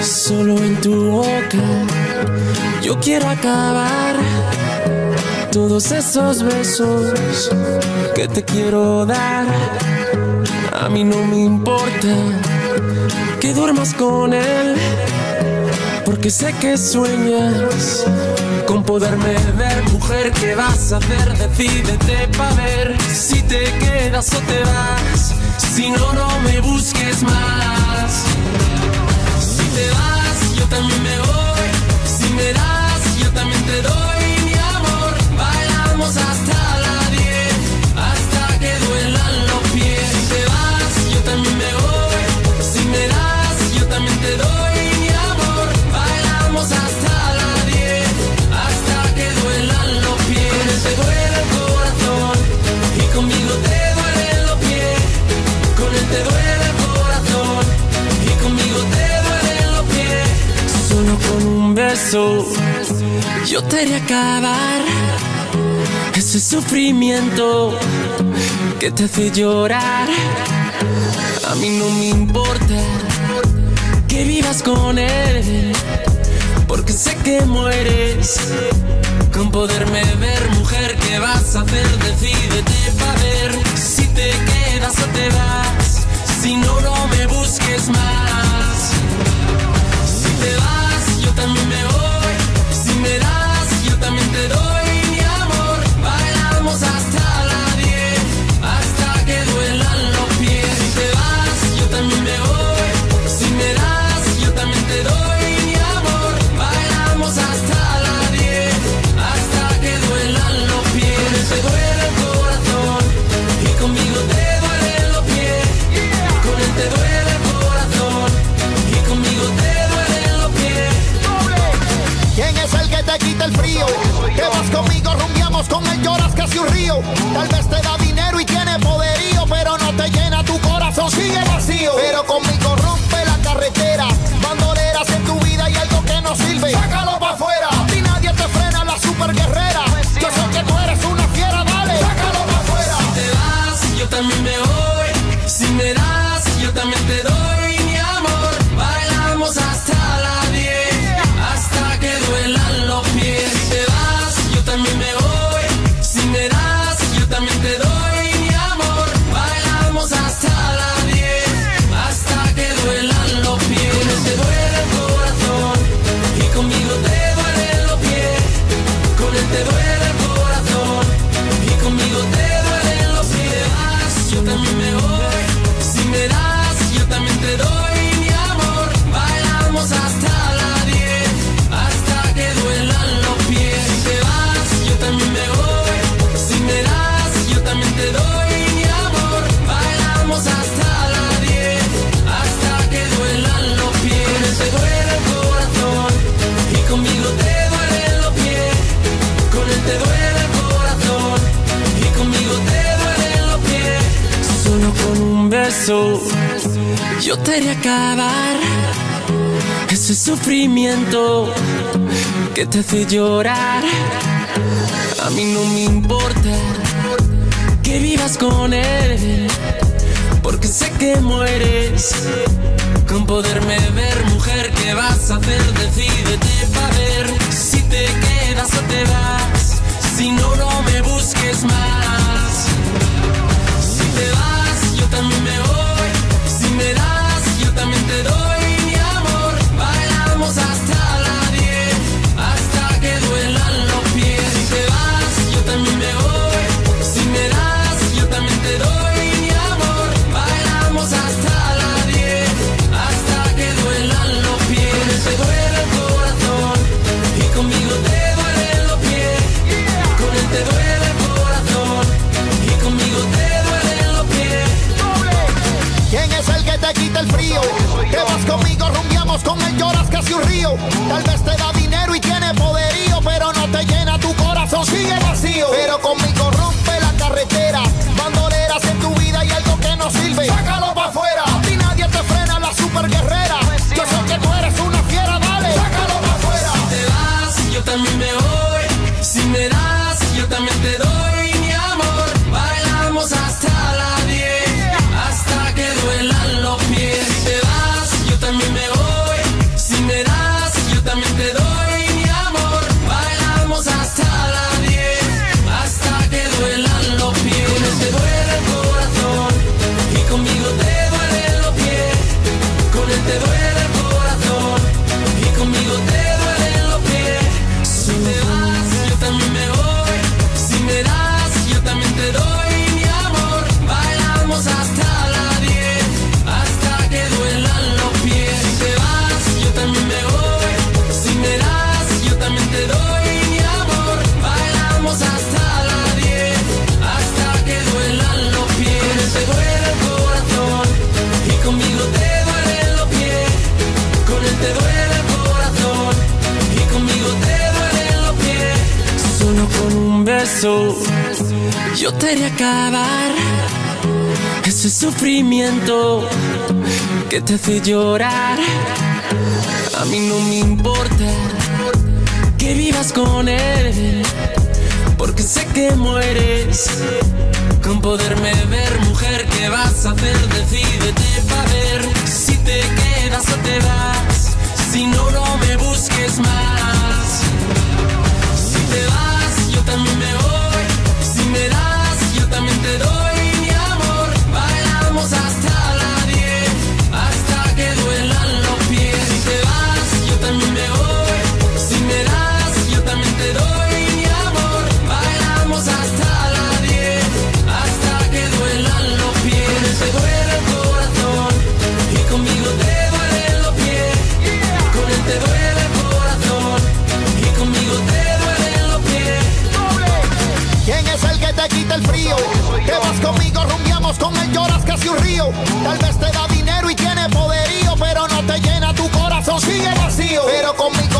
Solo en tu boca yo quiero acabar todos esos besos que te quiero dar. A mí no me importa que duermas con él porque sé que sueñas con poderme ver, mujer, ¿qué vas a hacer? Decídete pa' ver si te quedas o te vas, si no, no me busques más. yo te haré acabar ese sufrimiento que te hace llorar. A mí no me importa que vivas con él, porque sé que mueres con poderme ver, mujer. ¿Qué vas a hacer? Decídete para ver si te quedas o te vas. Si no, no me busques más. me lloras casi un río. Tal vez te da dinero y tiene poderío, pero no te llena tu corazón, sigue vacío. Pero conmigo me voy. Si me das, yo también te doy. yo te haré acabar ese sufrimiento que te hace llorar. A mí no me importa que vivas con él, porque sé que mueres con poderme ver, mujer. ¿Qué vas a hacer? Decídete para ver si te quedas o te vas. Si no, no me busques más. el frío. Te vas conmigo, rumbiamos con él, lloras casi un río. Tal vez te da dinero y tiene poderío, pero no te llena tu corazón, sigue vacío. Pero conmigo yo te haré acabar ese sufrimiento que te hace llorar. A mí no me importa que vivas con él, porque sé que mueres con poderme ver, mujer. ¿Qué vas a hacer? Decídete para ver si te quedas o te vas. Si no, no me busques más. Si te vas, yo también me voy. Un río. Tal vez te da dinero y tiene poderío, pero no te llena tu corazón, sigue vacío. Pero conmigo